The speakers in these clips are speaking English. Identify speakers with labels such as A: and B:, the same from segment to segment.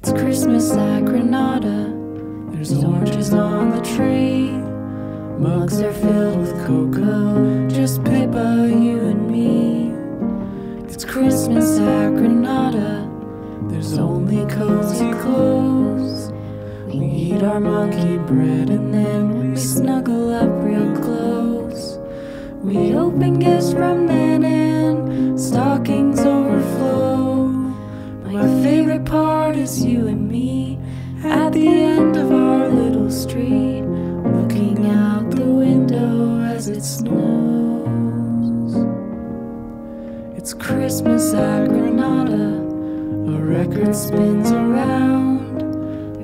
A: It's Christmas at Granada. There's oranges on the tree. Mugs are filled with cocoa. Just Pippa, you and me. It's Christmas at Granada. There's only cozy clothes. We eat our monkey bread and then we snuggle up real close. We open gifts from men is you and me at the end of our little street, looking out the window as it snows. It's Christmas at Granada, a record spins around.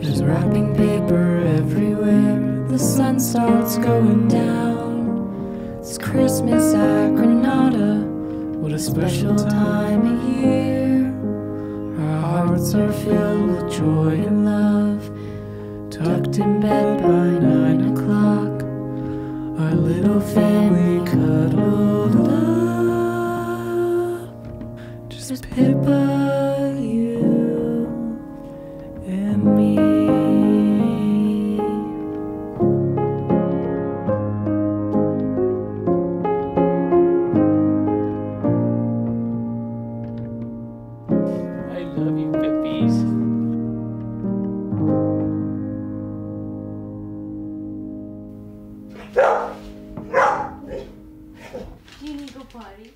A: There's wrapping paper everywhere, the sun starts going down. It's Christmas at Granada, what a special time of year are filled with joy and love. Tucked in bed by nine o'clock, our little family cuddled up. Just Pippa, you, and me. I love you. do party.